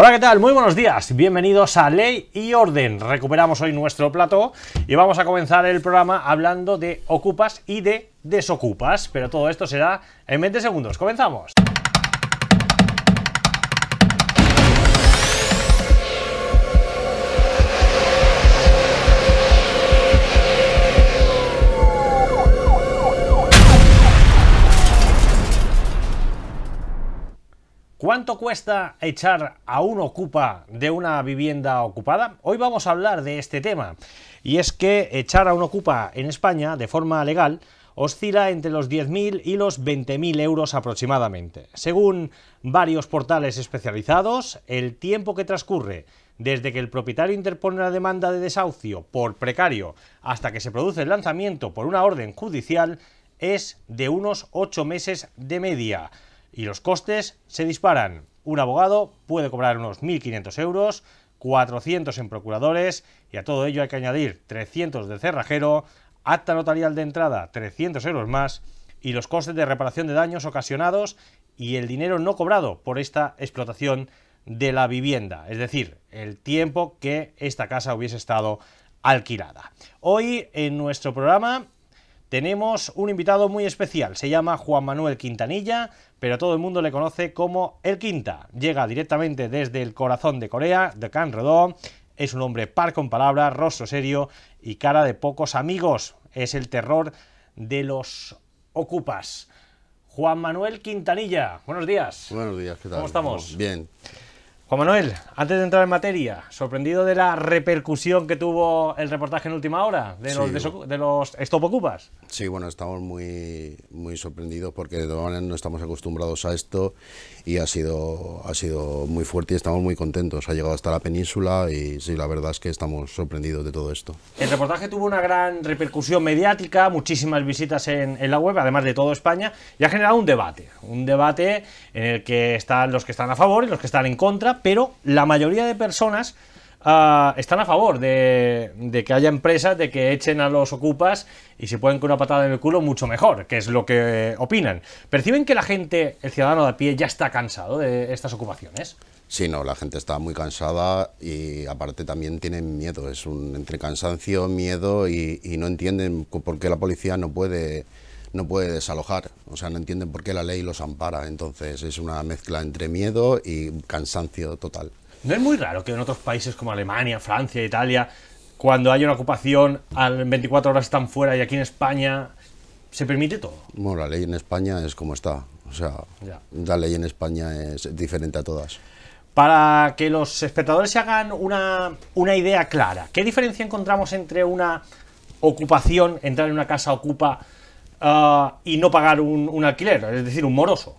Hola, ¿qué tal? Muy buenos días. Bienvenidos a Ley y Orden. Recuperamos hoy nuestro plato y vamos a comenzar el programa hablando de ocupas y de desocupas. Pero todo esto será en 20 segundos. Comenzamos. ¿Cuánto cuesta echar a un ocupa de una vivienda ocupada? Hoy vamos a hablar de este tema. Y es que echar a un ocupa en España de forma legal oscila entre los 10.000 y los 20.000 euros aproximadamente. Según varios portales especializados, el tiempo que transcurre desde que el propietario interpone la demanda de desahucio por precario hasta que se produce el lanzamiento por una orden judicial es de unos 8 meses de media y los costes se disparan. Un abogado puede cobrar unos 1.500 euros, 400 en procuradores y a todo ello hay que añadir 300 de cerrajero, acta notarial de entrada 300 euros más y los costes de reparación de daños ocasionados y el dinero no cobrado por esta explotación de la vivienda, es decir, el tiempo que esta casa hubiese estado alquilada. Hoy en nuestro programa tenemos un invitado muy especial, se llama Juan Manuel Quintanilla, pero todo el mundo le conoce como El Quinta. Llega directamente desde el corazón de Corea, de Canredó, es un hombre par con palabras, rostro serio y cara de pocos amigos. Es el terror de los ocupas. Juan Manuel Quintanilla, buenos días. Buenos días, ¿qué tal? ¿Cómo estamos? Bien. Juan Manuel, antes de entrar en materia, sorprendido de la repercusión que tuvo el reportaje en última hora de los, Sí. desocu- de los Stop Ocupas. Sí, bueno, estamos muy, muy sorprendidos porque de todas maneras no estamos acostumbrados a esto y ha sido, ha sido muy fuerte y estamos muy contentos. Ha llegado hasta la península y sí, la verdad es que estamos sorprendidos de todo esto. El reportaje tuvo una gran repercusión mediática, muchísimas visitas en, en la web, además de todo España, y ha generado un debate. Un debate en el que están los que están a favor y los que están en contra, pero la mayoría de personas ah, están a favor de, que haya empresas, de que echen a los ocupas y si pueden con una patada en el culo, mucho mejor, que es lo que opinan. ¿Perciben que la gente, el ciudadano de a pie, ya está cansado de estas ocupaciones? Sí, no, la gente está muy cansada y aparte también tienen miedo. Es un entre cansancio, miedo y, no entienden por qué la policía no puede, no puede desalojar. O sea, no entienden por qué la ley los ampara. Entonces es una mezcla entre miedo y cansancio total. ¿No es muy raro que en otros países como Alemania, Francia, Italia, cuando hay una ocupación, al 24 horas están fuera y aquí en España se permite todo? Bueno, la ley en España es como está. O sea, Ya. la ley en España es diferente a todas. Para que los espectadores se hagan una, una idea clara, ¿qué diferencia encontramos entre una ocupación, entrar en una casa ocupa ah, y no pagar un, alquiler, es decir, un moroso?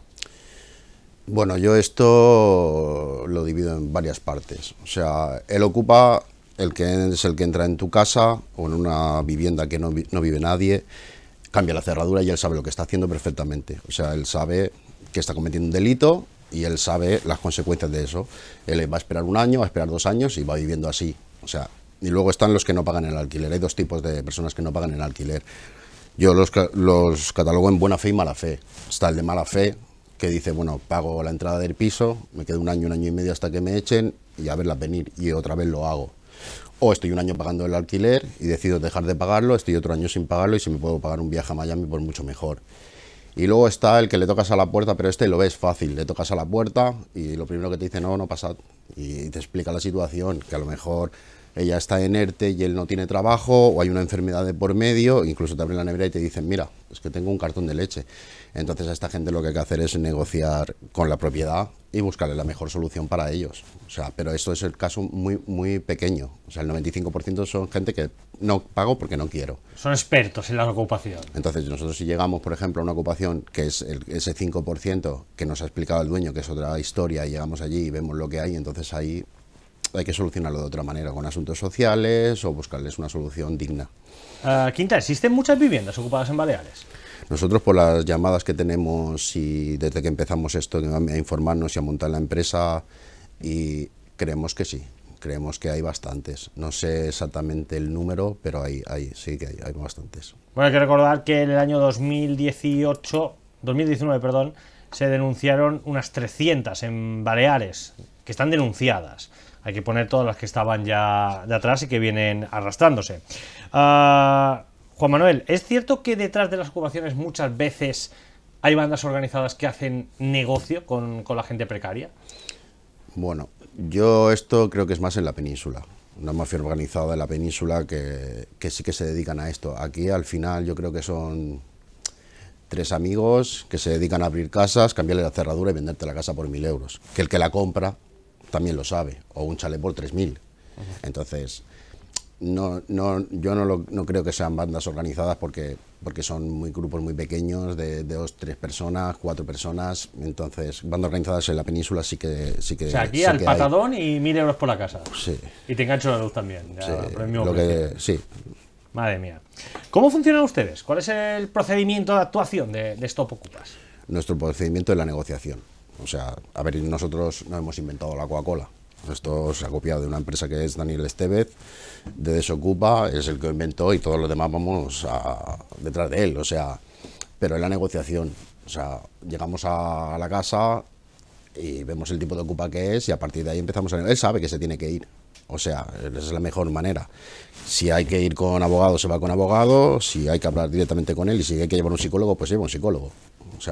Bueno, yo esto lo divido en varias partes. O sea, él ocupa el que es el que entra en tu casa o en una vivienda que no, no vive nadie, cambia la cerradura y él sabe lo que está haciendo perfectamente. O sea, él sabe que está cometiendo un delito y él sabe las consecuencias de eso. Él va a esperar un año, va a esperar dos años y va viviendo así. O sea, y luego están los que no pagan el alquiler. Hay dos tipos de personas que no pagan el alquiler. Yo los, los catalogo en buena fe y mala fe. Está el de mala fe, que dice, bueno, pago la entrada del piso, me quedo un año, un año y medio hasta que me echen y a verla venir y otra vez lo hago. O estoy un año pagando el alquiler y decido dejar de pagarlo, estoy otro año sin pagarlo y si me puedo pagar un viaje a Miami, pues mucho mejor. Y luego está el que le tocas a la puerta, pero este lo ves fácil, le tocas a la puerta y lo primero que te dice, no, no pasa, y te explica la situación, que a lo mejor ella está en ERTE y él no tiene trabajo, o hay una enfermedad de por medio, incluso te abren la nevera y te dicen, mira, es que tengo un cartón de leche. Entonces a esta gente lo que hay que hacer es negociar con la propiedad y buscarle la mejor solución para ellos. O sea, pero esto es el caso muy, muy pequeño. O sea, el 95% son gente que no pago porque no quiero. Son expertos en la ocupación. Entonces, nosotros si llegamos, por ejemplo, a una ocupación que es el- ese 5% que nos ha explicado el dueño, que es otra historia, y llegamos allí y vemos lo que hay, entonces ahí hay que solucionarlo de otra manera, con asuntos sociales o buscarles una solución digna. Ah, Quinta, ¿existen muchas viviendas ocupadas en Baleares? Nosotros por las llamadas que tenemos y desde que empezamos esto a informarnos y a montar la empresa y creemos que sí, creemos que hay bastantes. No sé exactamente el número, pero hay, hay sí que hay, hay bastantes. Bueno, hay que recordar que en el año 2018, 2019, perdón, se denunciaron unas 300 en Baleares, que están denunciadas. Hay que poner todas las que estaban ya de atrás y que vienen arrastrándose. Ah, Juan Manuel, ¿es cierto que detrás de las ocupaciones muchas veces hay bandas organizadas que hacen negocio con, con la gente precaria? Bueno, yo esto creo que es más en la península una mafia organizada en la península que, que, sí que se dedican a esto. Aquí al final yo creo que son tres amigos que se dedican a abrir casas, cambiarle la cerradura y venderte la casa por mil euros. Que el que la compra también lo sabe, o un chalet por tres mil. Entonces, no, no, yo no, lo, no creo que sean bandas organizadas porque, porque son muy grupos muy pequeños, de, dos, tres personas, cuatro personas. Entonces, bandas organizadas en la península sí que. Sí que o sea, aquí al patadón y mil euros por la casa. Sí. Y te engancho la luz también. sí, lo que, sí. Madre mía. ¿Cómo funcionan ustedes? ¿Cuál es el procedimiento de actuación de, de Stop Ocupas? Nuestro procedimiento es la negociación. O sea, a ver, nosotros no hemos inventado la Coca-Cola. Esto se ha copiado de una empresa que es Daniel Estevez, de Desocupa, es el que inventó y todos los demás vamos detrás de él. O sea, pero en la negociación. O sea, llegamos a la casa y vemos el tipo de ocupa que es y a partir de ahí empezamos a... Él sabe que se tiene que ir. O sea, esa es la mejor manera. Si hay que ir con abogado, se va con abogado. Si hay que hablar directamente con él y si hay que llevar un psicólogo, pues lleva un psicólogo.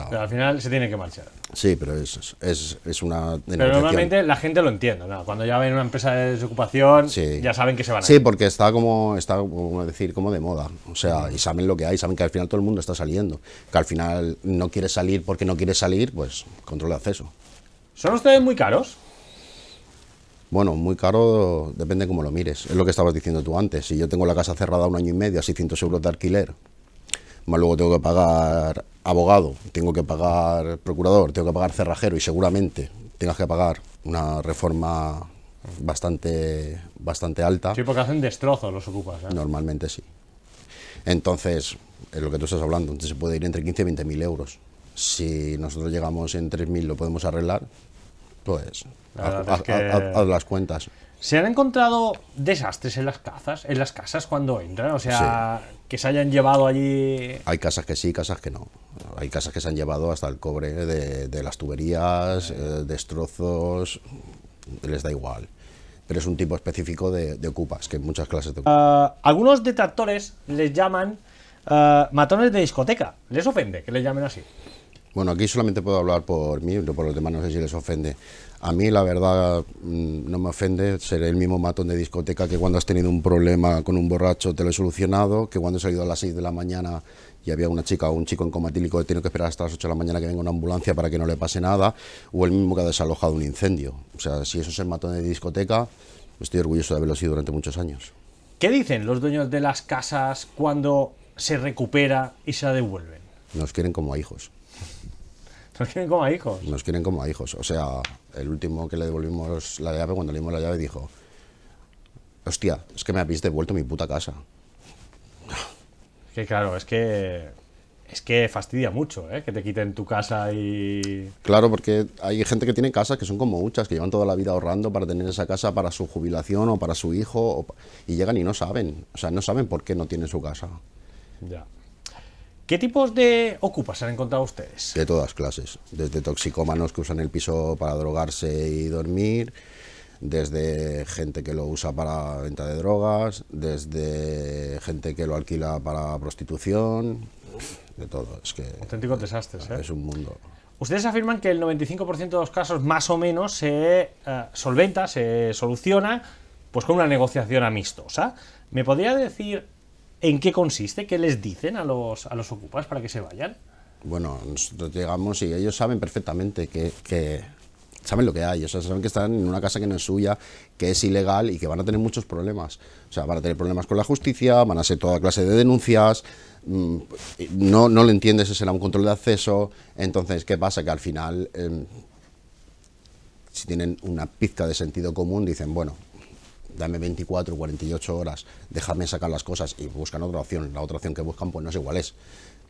Pero al final se tiene que marchar. Sí, pero es, es, es una. Pero normalmente la gente lo entiende. Cuando ya ven una empresa de desocupación, ya saben que se van a ir. Sí, porque está como, está como decir, como de moda. O sea, y saben lo que hay, saben que al final todo el mundo está saliendo. Que al final no quiere salir porque no quiere salir, pues control de acceso. ¿Son ustedes muy caros? Bueno, muy caro depende cómo lo mires. Es lo que estabas diciendo tú antes. Si yo tengo la casa cerrada un año y medio a 600 euros de alquiler, más luego tengo que pagar abogado, tengo que pagar procurador, tengo que pagar cerrajero y seguramente tengas que pagar una reforma bastante, bastante alta. Sí, porque hacen destrozos los ocupas. ¿eh? Normalmente sí. Entonces, es lo que tú estás hablando, entonces se puede ir entre 15 y 20 mil euros. Si nosotros llegamos en 3.000 lo podemos arreglar, pues haz, las cuentas. ¿Se han encontrado desastres en las casas, en las casas cuando entran? O sea, que se hayan llevado allí. Hay casas que sí, casas que no. Hay casas que se han llevado hasta el cobre de, las tuberías, eh, destrozos, les da igual. Pero es un tipo específico de, ocupas, que muchas clases de uh, Algunos detractores les llaman uh, matones de discoteca. ¿Les ofende que les llamen así? Bueno, aquí solamente puedo hablar por mí, por los demás no sé si les ofende. A mí la verdad mm, no me ofende ser el mismo matón de discoteca que cuando has tenido un problema con un borracho te lo he solucionado, que cuando he salido a las 6 de la mañana y había una chica o un chico en coma etílico que tiene que esperar hasta las 8 de la mañana que venga una ambulancia para que no le pase nada, o el mismo que ha desalojado un incendio. O sea, si eso es el matón de discoteca, estoy orgulloso de haberlo sido durante muchos años. ¿Qué dicen los dueños de las casas cuando se recupera y se la devuelven? Nos quieren como a hijos. Nos quieren como a hijos. Nos quieren como a hijos. O sea, el último que le devolvimos la llave, cuando le dimos la llave, dijo: Hostia, es que me habéis devuelto mi puta casa. Que claro, es que. Es que fastidia mucho, ¿eh? Que te quiten tu casa y. Claro, porque hay gente que tiene casas que son como muchas, que llevan toda la vida ahorrando para tener esa casa para su jubilación o para su hijo, y llegan y no saben. O sea, no saben por qué no tienen su casa. Ya. ¿Qué tipos de ocupas han encontrado ustedes? De todas clases, desde toxicómanos que usan el piso para drogarse y dormir, desde gente que lo usa para venta de drogas, desde gente que lo alquila para prostitución, de todo. Es que Auténticos desastres, ¿eh? Es un mundo. Ustedes afirman que el 95% de los casos más o menos se eh, solventa, se soluciona, pues con una negociación amistosa. ¿Me podría decir ¿En qué consiste? ¿Qué les dicen a los, a los ocupas para que se vayan? Bueno, nosotros llegamos y ellos saben perfectamente que, saben lo que hay, o sea, saben que están en una casa que no es suya, que es ilegal y que van a tener muchos problemas. O sea, van a tener problemas con la justicia, van a ser toda clase de denuncias, mm, no, no le entiendes, será un control de acceso. Entonces, ¿qué pasa? Que al final, em, si tienen una pizca de sentido común, dicen, bueno, dame 24, 48 horas, déjame sacar las cosas y buscan otra opción. La otra opción que buscan, pues no sé cuál es.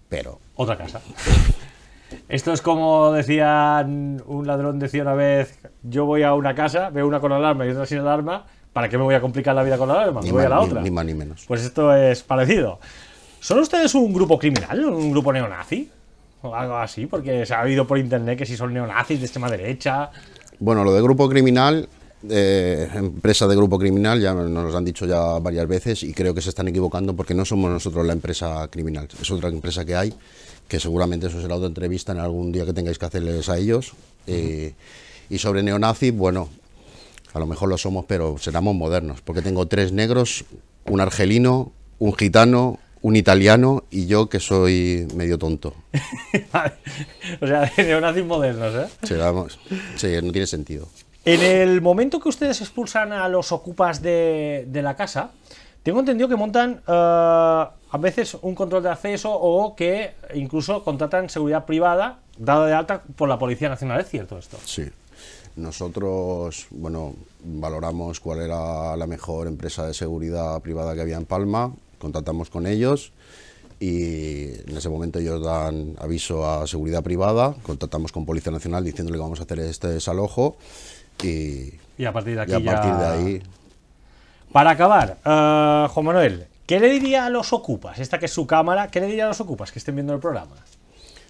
Pero. Otra casa. Esto es como decían, un ladrón decía una vez, yo voy a una casa, veo una con alarma y otra sin alarma, ¿para qué me voy a complicar la vida con la alarma? Ni voy a la otra. Ni, más ni menos. Pues esto es parecido. ¿Son ustedes un grupo criminal, un grupo neonazi? O algo así, porque se ha oído por internet que si son neonazis de extrema derecha. Bueno, lo de grupo criminal, eh, empresa de grupo criminal, ya nos lo han dicho ya varias veces y creo que se están equivocando porque no somos nosotros la empresa criminal, es otra empresa que hay, que seguramente eso será otra entrevista en algún día que tengáis que hacerles a ellos. Eh, y sobre neonazis, bueno, a lo mejor lo somos, pero seramos modernos, porque tengo tres negros, un argelino, un gitano, un italiano y yo que soy medio tonto. o sea, neonazis modernos, ¿eh? Sí, vamos. Sí, no tiene sentido. En el momento que ustedes expulsan a los ocupas de, la casa, tengo entendido que montan eh, a veces un control de acceso o que incluso contratan seguridad privada dada de alta por la Policía Nacional. ¿Es cierto esto? Sí. Nosotros, bueno, valoramos cuál era la mejor empresa de seguridad privada que había en Palma, contactamos con ellos y en ese momento ellos dan aviso a seguridad privada, contactamos con Policía Nacional diciéndole que vamos a hacer este desalojo y, a partir de aquí a partir de ahí para acabar, uh, Juan Manuel, ¿qué le diría a los ocupas? Esta que es su cámara, ¿qué le diría a los ocupas que estén viendo el programa?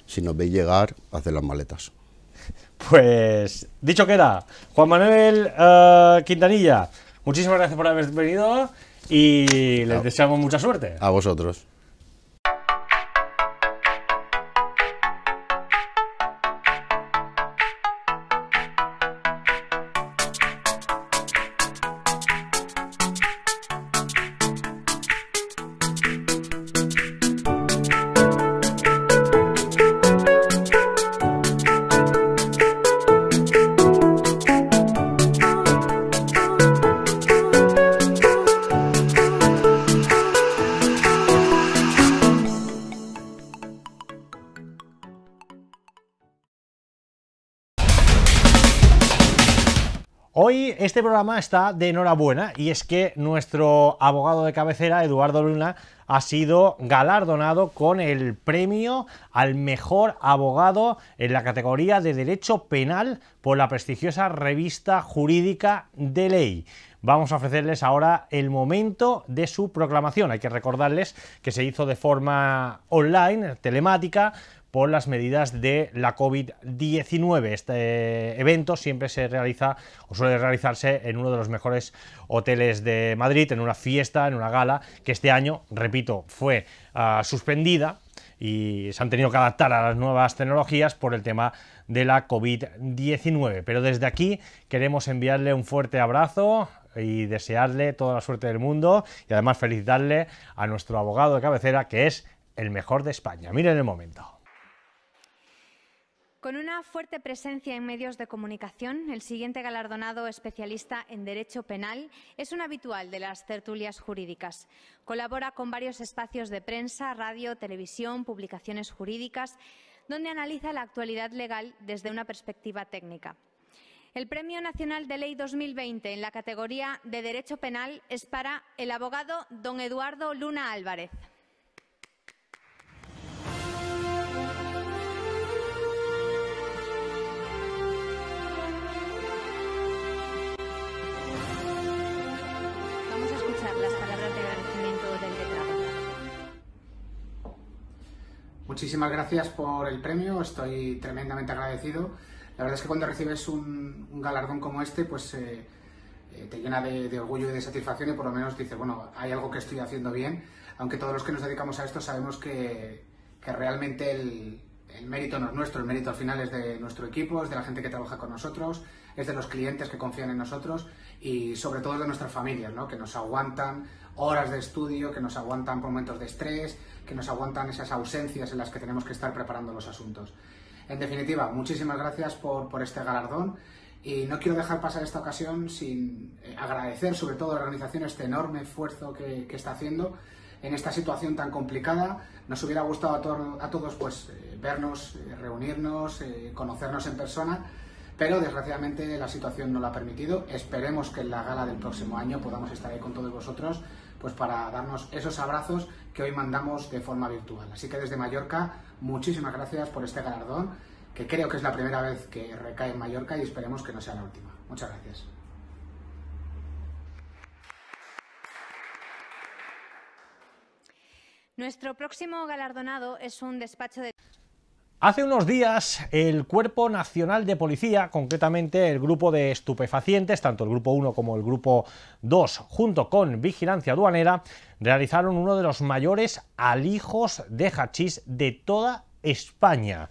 Si nos veis llegar, hacer las maletas. Pues dicho queda, Juan Manuel uh, Quintanilla, muchísimas gracias por haber venido y les deseamos mucha suerte. A vosotros. Este programa está de enhorabuena y es que nuestro abogado de cabecera, Eduardo Luna, ha sido galardonado con el premio al mejor abogado en la categoría de Derecho Penal por la prestigiosa revista jurídica de ley. Vamos a ofrecerles ahora el momento de su proclamación. Hay que recordarles que se hizo de forma online, telemática, por las medidas de la COVID-19. Este evento siempre se realiza o suele realizarse en uno de los mejores hoteles de Madrid, en una fiesta, en una gala, que este año, repito, fue ah, suspendida y se han tenido que adaptar a las nuevas tecnologías por el tema de la COVID-19. Pero desde aquí queremos enviarle un fuerte abrazo y desearle toda la suerte del mundo y además felicitarle a nuestro abogado de cabecera que es el mejor de España. Miren el momento. Con una fuerte presencia en medios de comunicación, el siguiente galardonado especialista en Derecho Penal es un habitual de las tertulias jurídicas. Colabora con varios espacios de prensa, radio, televisión, publicaciones jurídicas, donde analiza la actualidad legal desde una perspectiva técnica. El Premio Nacional de Ley 2020 en la categoría de Derecho Penal es para el abogado don Eduardo Luna Álvarez. Muchísimas gracias por el premio, estoy tremendamente agradecido. La verdad es que cuando recibes un, galardón como este, pues eh, eh, te llena de, orgullo y de satisfacción y por lo menos dices, bueno, hay algo que estoy haciendo bien, aunque todos los que nos dedicamos a esto sabemos que, realmente el, mérito no es nuestro, el mérito al final es de nuestro equipo, es de la gente que trabaja con nosotros, es de los clientes que confían en nosotros y sobre todo de nuestras familias, ¿no? que nos aguantan horas de estudio, que nos aguantan momentos de estrés, que nos aguantan esas ausencias en las que tenemos que estar preparando los asuntos. En definitiva, muchísimas gracias por, este galardón y no quiero dejar pasar esta ocasión sin eh, agradecer sobre todo a la organización este enorme esfuerzo que, está haciendo en esta situación tan complicada. Nos hubiera gustado a, todos pues, eh, vernos, eh, reunirnos, conocernos en persona, pero desgraciadamente la situación no lo ha permitido. Esperemos que en la gala del próximo año podamos estar ahí con todos vosotros pues para darnos esos abrazos que hoy mandamos de forma virtual. Así que desde Mallorca, muchísimas gracias por este galardón, que creo que es la primera vez que recae en Mallorca y esperemos que no sea la última. Muchas gracias. Nuestro próximo galardonado es un despacho de... Hace unos días el Cuerpo Nacional de Policía, concretamente el grupo de estupefacientes, tanto el grupo 1 como el grupo 2, junto con Vigilancia Aduanera, realizaron uno de los mayores alijos de hachís de toda España.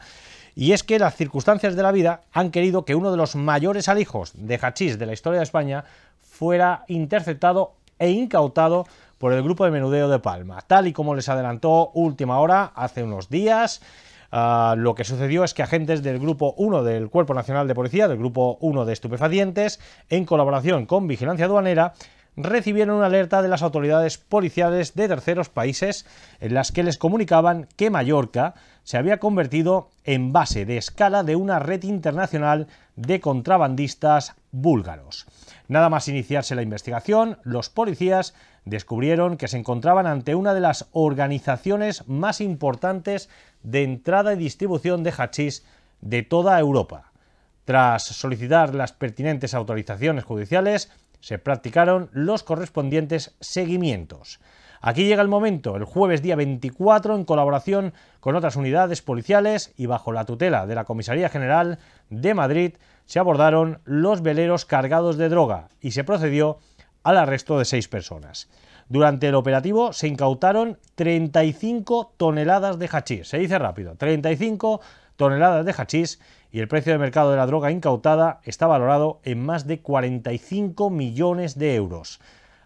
Y es que las circunstancias de la vida han querido que uno de los mayores alijos de hachís de la historia de España fuera interceptado e incautado por el grupo de menudeo de Palma. Tal y como les adelantó última hora hace unos días, Ah, lo que sucedió es que agentes del Grupo 1 del Cuerpo Nacional de Policía, del Grupo 1 de Estupefacientes, en colaboración con Vigilancia Aduanera, recibieron una alerta de las autoridades policiales de terceros países en las que les comunicaban que Mallorca se había convertido en base de escala de una red internacional de contrabandistas búlgaros. Nada más iniciarse la investigación, los policías descubrieron que se encontraban ante una de las organizaciones más importantes de entrada y distribución de hachís de toda Europa. Tras solicitar las pertinentes autorizaciones judiciales, se practicaron los correspondientes seguimientos. Aquí llega el momento, el jueves día 24, en colaboración con otras unidades policiales y bajo la tutela de la Comisaría General de Madrid, se abordaron los veleros cargados de droga y se procedió al arresto de seis personas. Durante el operativo se incautaron 35 toneladas de hachís. Se dice rápido, 35 toneladas de hachís y el precio de mercado de la droga incautada está valorado en más de 45 millones de euros.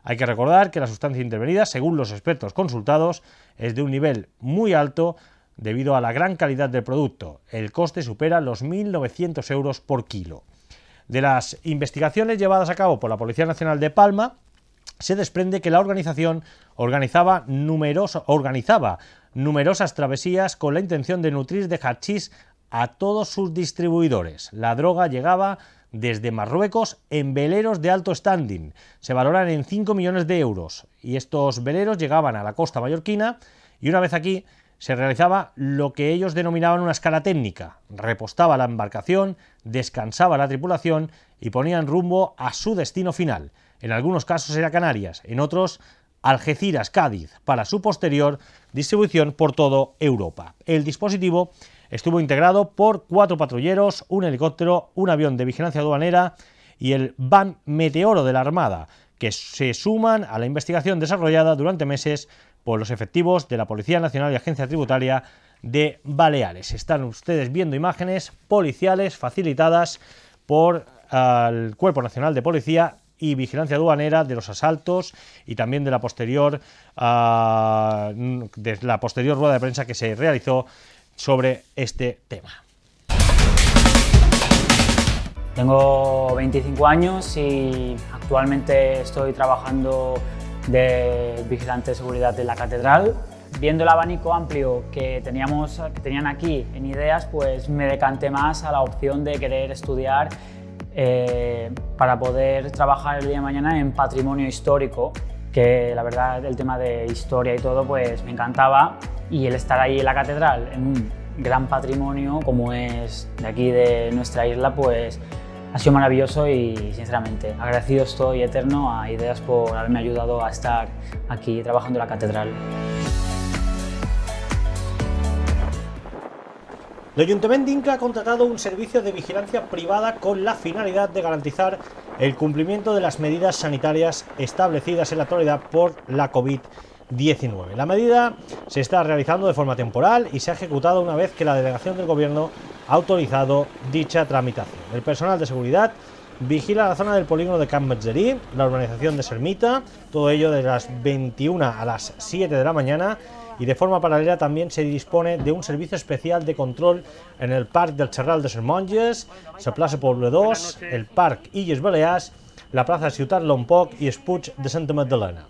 Hay que recordar que la sustancia intervenida, según los expertos consultados, es de un nivel muy alto debido a la gran calidad del producto. El coste supera los 1.900 euros por kilo. De las investigaciones llevadas a cabo por la Policía Nacional de Palma, se desprende que la organización organizaba, numerosas travesías con la intención de nutrir de hachís a todos sus distribuidores. La droga llegaba desde Marruecos en veleros de alto standing. Se valoran en 5 millones de euros y estos veleros llegaban a la costa mallorquina y una vez aquí se realizaba lo que ellos denominaban una escala técnica. Repostaba la embarcación, descansaba la tripulación y ponían rumbo a su destino final. En algunos casos era Canarias, en otros Algeciras, Cádiz, para su posterior distribución por toda Europa. El dispositivo estuvo integrado por cuatro patrulleros, un helicóptero, un avión de vigilancia aduanera y el van Meteoro de la Armada, que se suman a la investigación desarrollada durante meses por los efectivos de la Policía Nacional y Agencia Tributaria de Baleares. Están ustedes viendo imágenes policiales facilitadas por el Cuerpo Nacional de Policía y vigilancia aduanera de los asaltos y también de la posterior ah, de la posterior rueda de prensa que se realizó sobre este tema. Tengo 25 años y actualmente estoy trabajando de vigilante de seguridad de la catedral. Viendo el abanico amplio que, teníamos, que tenían aquí en ideas, pues me decanté más a la opción de querer estudiar eh, para poder trabajar el día de mañana en patrimonio histórico, que la verdad el tema de historia y todo pues me encantaba y el estar ahí en la catedral, en un gran patrimonio como es de aquí de nuestra isla, pues ha sido maravilloso y sinceramente agradecido estoy eterno a Ideas por haberme ayudado a estar aquí trabajando en la catedral. El Ayuntamiento ha contratado un servicio de vigilancia privada con la finalidad de garantizar el cumplimiento de las medidas sanitarias establecidas en la actualidad por la COVID-19. La medida se está realizando de forma temporal y se ha ejecutado una vez que la delegación del Gobierno ha autorizado dicha tramitación. El personal de seguridad vigila la zona del polígono de Camp Metzerí, la urbanización de Sermita, todo ello de las 21 a las 7 de la mañana y de forma paralela también se dispone de un servicio especial de control en el Parc del Charral de Sermonges, la Plaza Poble 2, el Parc Illes Balears, la Plaza Ciutat Lompoc y Spuig de Santa Magdalena.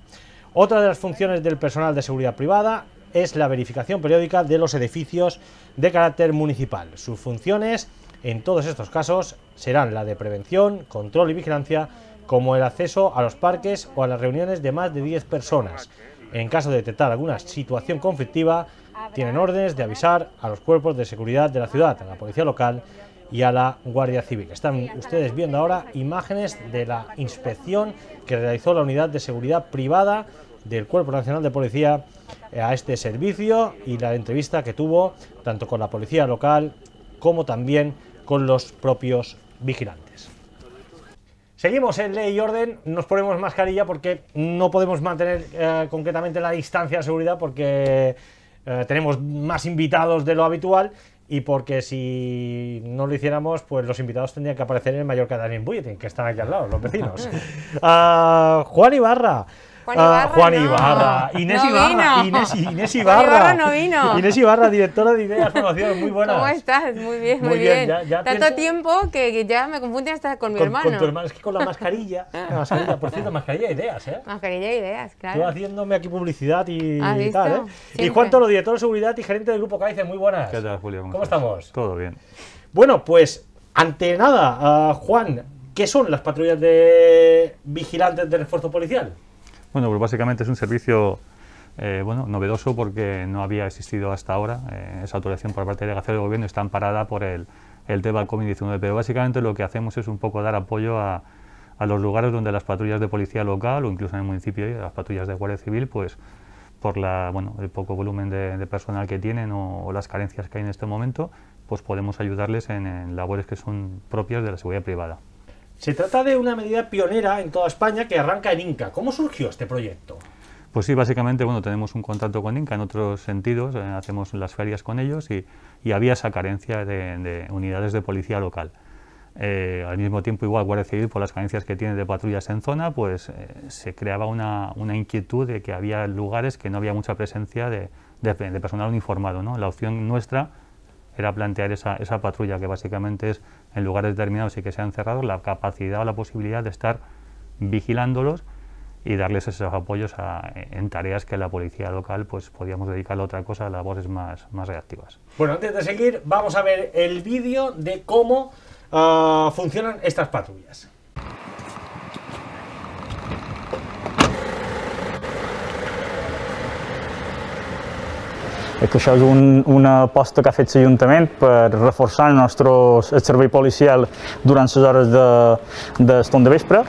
Otra de las funciones del personal de seguridad privada es la verificación periódica de los edificios de carácter municipal. Sus funciones en todos estos casos serán la de prevención, control y vigilancia, como el acceso a los parques o a las reuniones de más de 10 personas, en caso de detectar alguna situación conflictiva, tienen órdenes de avisar a los cuerpos de seguridad de la ciudad, a la policía local y a la Guardia Civil. Están ustedes viendo ahora imágenes de la inspección que realizó la unidad de seguridad privada del Cuerpo Nacional de Policía eh, a este servicio y la entrevista que tuvo tanto con la policía local como también con los propios vigilantes. Seguimos en ley y orden, nos ponemos mascarilla porque no podemos mantener eh, concretamente la distancia de seguridad porque eh, tenemos más invitados de lo habitual y porque si no lo hiciéramos, pues los invitados tendrían que aparecer en Mallorca Daniel Bulletin, que están aquí al lado, los vecinos. Ah, Juan Ibarra. Juan Ibarra, Ah, Juan no. Ibarra, Inés No Ibarra. Inés, Inés Juan Ibarra. No vino. Inés Ibarra, directora de Ideas Formación, muy buenas. ¿Cómo estás? Muy bien, muy, Muy bien, bien. ya- ya Tanto pienso- tiempo que, que ya me confunden hasta con mi Con, hermano. con tu hermano, es que con la mascarilla, la mascarilla, por cierto, mascarilla de ideas, ¿eh? Mascarilla de ideas, Tú claro. haciéndome aquí publicidad y, tal, ¿eh? Y. Juan Toro, director de seguridad y gerente del grupo Caice, muy buenas. ¿Qué tal, Julio? ¿Cómo estamos? Todo bien. Bueno, pues ante nada, Juan, ¿qué son las patrullas de vigilantes del refuerzo policial? Bueno, pues básicamente es un servicio eh, bueno, novedoso porque no había existido hasta ahora. eh, esa autorización por parte de delegación del gobierno está amparada por el, el tema del COVID-19. Pero básicamente lo que hacemos es un poco dar apoyo a, a los lugares donde las patrullas de policía local o incluso en el municipio, las patrullas de Guardia Civil, pues por la, bueno, el poco volumen de, personal que tienen o, las carencias que hay en este momento, pues podemos ayudarles en labores que son propias de la seguridad privada. Se trata de una medida pionera en toda España que arranca en Inca. ¿Cómo surgió este proyecto? Pues sí, básicamente, bueno, tenemos un contrato con Inca en otros sentidos, eh, hacemos las ferias con ellos y, y había esa carencia de, de unidades de policía local. Eh, al mismo tiempo, igual Guardia Civil, por las carencias que tiene de patrullas en zona, pues eh, se creaba una, una inquietud de que había lugares que no había mucha presencia de, de- de personal uniformado. ¿no? La opción nuestra era plantear esa, esa patrulla, que básicamente es en lugares determinados y que sean cerrados, la capacidad o la posibilidad de estar vigilándolos y darles esos apoyos a- en tareas que la policía local pues podíamos dedicarle a otra cosa, a labores más, más reactivas. Bueno, antes de seguir, vamos a ver el vídeo de cómo ah, funcionan estas patrullas. Que això és un, una aposta que ha fet l'Ajuntament per reforçar el nostre el servei policial durant les hores de, de estona de vespre.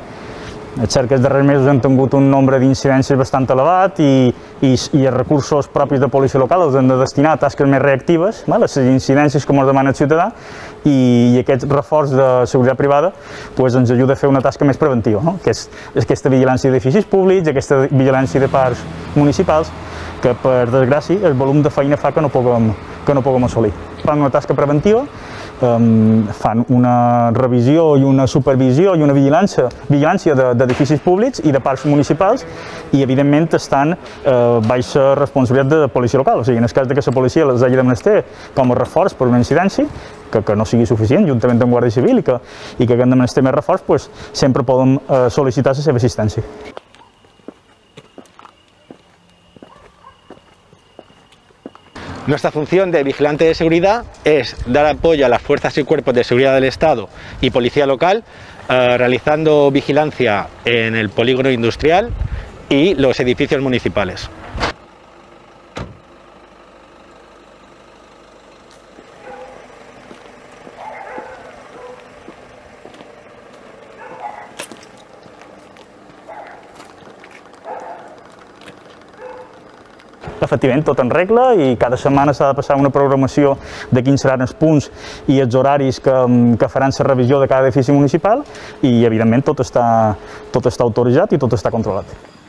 És cert que els darrers mesos hem tingut un nombre d'incidències bastant elevat i, i, i els recursos propis de policia local els hem de destinar a tasques més reactives, a les incidències com es demana el ciutadà, i, i aquest reforç de seguretat privada pues, ens ajuda a fer una tasca més preventiva, no? que és, és aquesta vigilància d'edificis públics, aquesta vigilància de parcs municipals, que per desgràcia el volum de feina fa que no puguem, que no puguem assolir. Fan una tasca preventiva, um, fan una revisió i una supervisió i una vigilància, vigilància de- d'edificis públics i de parcs municipals i evidentment estan eh, baix la responsabilitat de policia local, o sigui, en el cas de que la policia les hagi de menester com a reforç per una incidència, que, que no sigui suficient, juntament amb Guàrdia Civil, i que, i que haguem de menester més reforç, pues, sempre poden eh, sol·licitar la seva assistència. Nuestra función de vigilante de seguridad es dar apoyo a las fuerzas y cuerpos de seguridad del Estado y policía local, eh, realizando vigilancia en el polígono industrial y los edificios municipales. Efectivament, tot en regla i cada setmana s'ha de passar una programació de quins seran els punts i els horaris que, que faran la revisió de cada edifici municipal i, evidentment, tot està, tot està autoritzat i tot està controlat.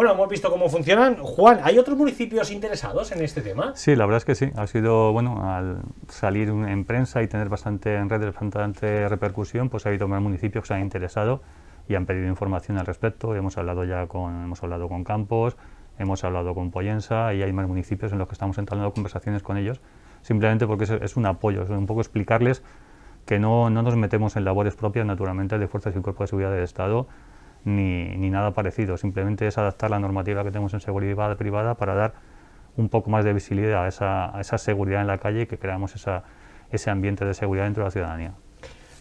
Bueno, hemos visto cómo funcionan. Juan, ¿hay otros municipios interesados en este tema? Sí, la verdad es que sí. Ha sido, bueno, al salir en prensa y tener bastante en redes bastante repercusión, pues ha habido más municipios que se han interesado y han pedido información al respecto. Hemos hablado ya con, hemos hablado con Campos, hemos hablado con Poyensa y hay más municipios en los que estamos entablando conversaciones con ellos, simplemente porque es, es un apoyo, es un poco explicarles que no, no nos metemos en labores propias, naturalmente, de fuerzas y cuerpos de seguridad del Estado, ni, ni nada parecido. Simplemente es adaptar la normativa que tenemos en seguridad privada para dar un poco más de visibilidad a esa, a esa seguridad en la calle y que creamos esa, ese ambiente de seguridad dentro de la ciudadanía.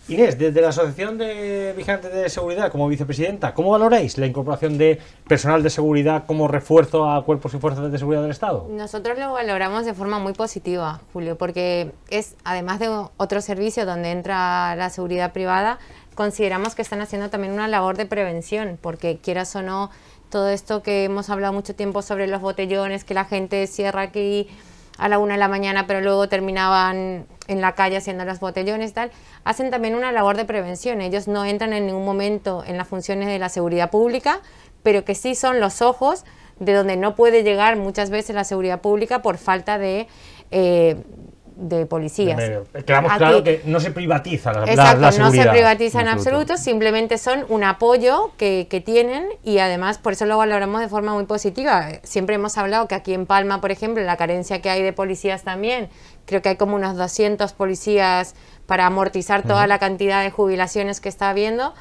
Inés, desde la Asociación de Vigilantes de Seguridad como vicepresidenta, ¿cómo valoráis la incorporación de personal de seguridad como refuerzo a cuerpos y fuerzas de seguridad del Estado? Nosotros lo valoramos de forma muy positiva, Julio, porque es, además de otro servicio donde entra la seguridad privada, consideramos que están haciendo también una labor de prevención, porque quieras o no, todo esto que hemos hablado mucho tiempo sobre los botellones, que la gente cierra aquí a la una de la mañana, pero luego terminaban en la calle haciendo los botellones, tal, hacen también una labor de prevención. Ellos no entran en ningún momento en las funciones de la seguridad pública, pero que sí son los ojos de donde no puede llegar muchas veces la seguridad pública por falta de, eh, de policías. Me- Quedamos Aquí- claro que no se privatiza la, la- Exacto, la no se seguridad. privatiza en En absoluto. absoluto, simplemente son un apoyo que, que tienen y además por eso lo valoramos de forma muy positiva. Siempre hemos hablado que aquí en Palma, por ejemplo, la carencia que hay de policías también, creo que hay como unos 200 policías para amortizar toda la cantidad de jubilaciones que está habiendo.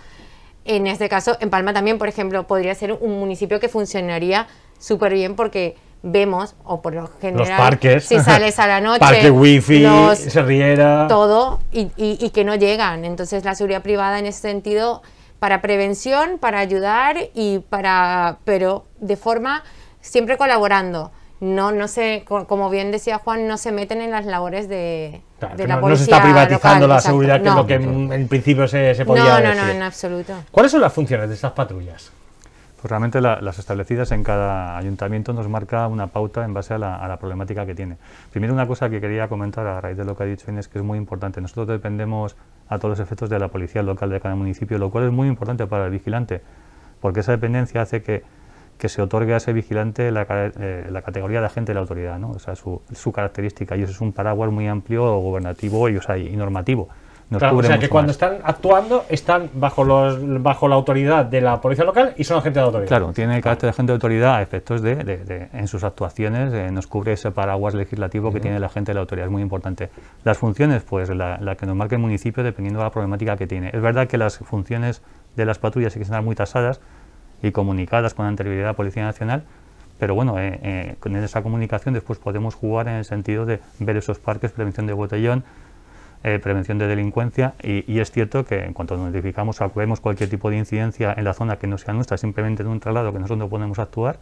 En este caso, en Palma también, por ejemplo, podría ser un municipio que funcionaría súper bien porque vemos, o por lo general, Los parques. si sales a la noche, Parque wifi, los- Serriera. todo y, y- y que no llegan. Entonces la seguridad privada en ese sentido para prevención, para ayudar y para, pero de forma siempre colaborando. No, no se, co- como bien decía Juan, no se meten en las labores de, Claro, de que la no, no policía se está privatizando local, la exacto. seguridad, que No. es lo que en, en principio se, se no, podía no, decir. no, en absoluto. ¿Cuáles son las funciones de estas patrullas? Pues realmente la- las establecidas en cada ayuntamiento nos marca una pauta en base a la, problemática que tiene. Primero una cosa que quería comentar a raíz de lo que ha dicho Inés, que es muy importante. Nosotros dependemos a todos los efectos de la policía local de cada municipio, lo cual es muy importante para el vigilante, porque esa dependencia hace que, se otorgue a ese vigilante la, eh, la categoría de agente de la autoridad, ¿no? o sea, su, su característica, y eso es un paraguas muy amplio, gubernativo y, o y normativo. Claro, o sea que cuando más. están actuando están bajo los bajo la autoridad de la policía local y son agentes de autoridad. Claro, tiene el carácter de agente de autoridad a efectos de, de- de- en sus actuaciones, eh, nos cubre ese paraguas legislativo que tiene el agente de la autoridad, es muy importante. Las funciones, pues la, la que nos marca el municipio dependiendo de la problemática que tiene. Es verdad que las funciones de las patrullas sí que están muy tasadas y comunicadas con anterioridad a la Policía Nacional, pero bueno, eh, eh, con esa comunicación después podemos jugar en el sentido de ver esos parques, prevención de botellón, eh, prevención de delincuencia y, y es cierto que en cuanto notificamos o vemos cualquier tipo de incidencia en la zona que no sea nuestra, simplemente de un traslado que nosotros no podemos actuar,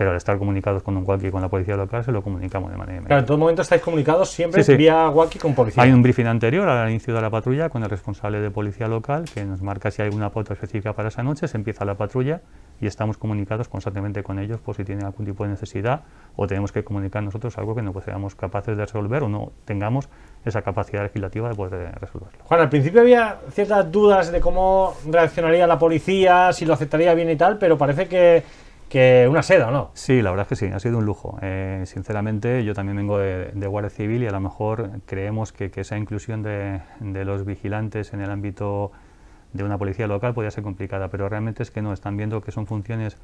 pero al estar comunicados con un walkie y con la policía local se lo comunicamos de manera inmediata. Claro, en todo momento estáis comunicados siempre Sí, sí. vía walkie con policía. Hay un briefing anterior al inicio de la patrulla con el responsable de policía local que nos marca si hay una pauta específica para esa noche, se empieza la patrulla y estamos comunicados constantemente con ellos por si tienen algún tipo de necesidad o tenemos que comunicar nosotros algo que no pues, seamos capaces de resolver o no tengamos esa capacidad legislativa de poder resolverlo. Juan, al principio había ciertas dudas de cómo reaccionaría la policía, si lo aceptaría bien y tal, pero parece que, que una seda, ¿no? Sí, la verdad es que sí, ha sido un lujo. Eh, sinceramente, yo también vengo de, Guardia Civil y a lo mejor creemos que, que esa inclusión de, de los vigilantes en el ámbito de una policía local podría ser complicada, pero realmente es que no, están viendo que son funciones,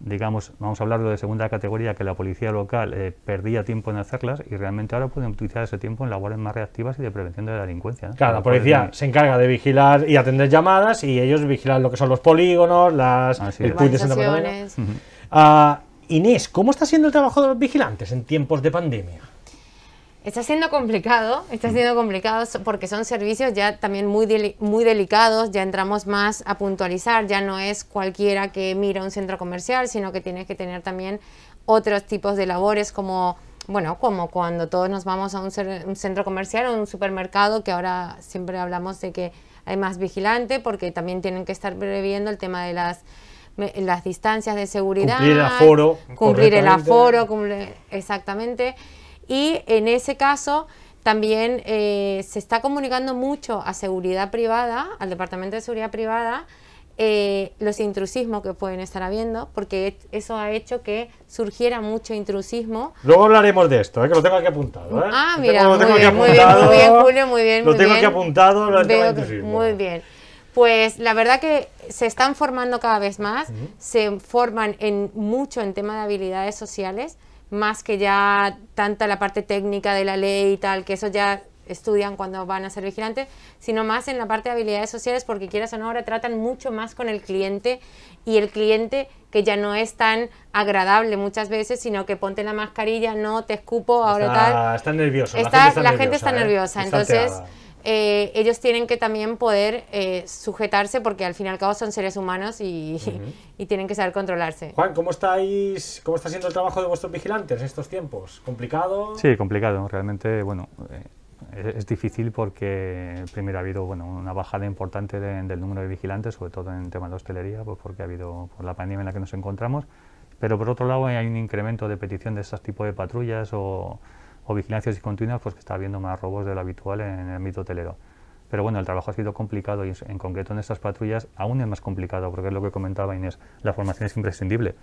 digamos, vamos a hablarlo de segunda categoría, que la policía local eh, perdía tiempo en hacerlas y realmente ahora pueden utilizar ese tiempo en labores más reactivas y de prevención de la delincuencia. ¿no? Claro, la policía se encarga de vigilar y atender llamadas y ellos vigilan lo que son los polígonos, las. Urbanizaciones. Ujú. Ah, Inés, ¿cómo está siendo el trabajo de los vigilantes en tiempos de pandemia? Está siendo complicado, está siendo complicado porque son servicios ya también muy, muy delicados, ya entramos más a puntualizar, ya no es cualquiera que mira un centro comercial, sino que tienes que tener también otros tipos de labores como, bueno, como cuando todos nos vamos a un, cer- un centro comercial o un supermercado, que ahora siempre hablamos de que hay más vigilante porque también tienen que estar previendo el tema de las las distancias de seguridad, Cumplir el aforo cumplir el aforo, cumple- exactamente. Y en ese caso también eh, se está comunicando mucho a seguridad privada, al Departamento de Seguridad Privada, eh, los intrusismos que pueden estar habiendo, porque eso ha hecho que surgiera mucho intrusismo. Luego hablaremos de esto, ¿eh? que lo tengo aquí apuntado. ¿eh? Ah, Lo mira, tengo- lo muy tengo aquí bien, muy bien, apuntado. muy bien, Julio, muy bien. Lo muy tengo bien. aquí apuntado, lo Veo que-. Muy bien. Pues la verdad que se están formando cada vez más, se forman en mucho en tema de habilidades sociales, más que ya tanta la parte técnica de la ley y tal, que eso ya estudian cuando van a ser vigilantes, sino más en la parte de habilidades sociales, porque quieras o no, ahora tratan mucho más con el cliente y el cliente que ya no es tan agradable muchas veces, sino que ponte la mascarilla, no te escupo, ahora tal. Está nervioso. la gente está nerviosa, entonces eh, ellos tienen que también poder eh, sujetarse porque al fin y al cabo son seres humanos y, y, tienen que saber controlarse. Juan, ¿cómo, estáis, ¿cómo está siendo el trabajo de vuestros vigilantes en estos tiempos? ¿Complicado? Sí, complicado. Realmente, bueno, eh, es, difícil porque primero ha habido bueno, una bajada importante del número de vigilantes, sobre todo en el tema de hostelería, pues porque ha habido por la pandemia en la que nos encontramos, pero por otro lado hay un incremento de petición de estos tipos de patrullas o, o vigilancias discontinuas, pues que está habiendo más robos de lo habitual en, el ámbito hotelero. Pero bueno, el trabajo ha sido complicado y en concreto en estas patrullas aún es más complicado, porque es lo que comentaba Inés, la formación es imprescindible.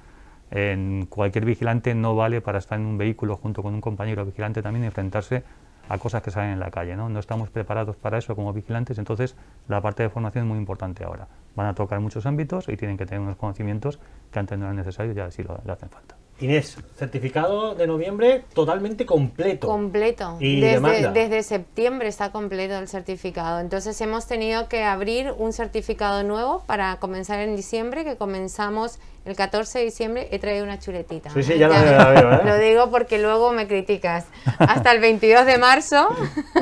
En cualquier vigilante no vale para estar en un vehículo junto con un compañero vigilante también enfrentarse a cosas que salen en la calle. ¿no? no estamos preparados para eso como vigilantes, entonces la parte de formación es muy importante ahora. Van a tocar muchos ámbitos y tienen que tener unos conocimientos que antes no eran necesarios y así lo, le hacen falta. Inés, certificado de noviembre totalmente completo. Completo. desde, desde, septiembre está completo el certificado. Entonces hemos tenido que abrir un certificado nuevo para comenzar en diciembre, que comenzamos el 14 de diciembre. He traído una chuletita. Sí, sí, ya, lo, veo, ¿eh? lo digo porque luego me criticas. Hasta el 22 de marzo,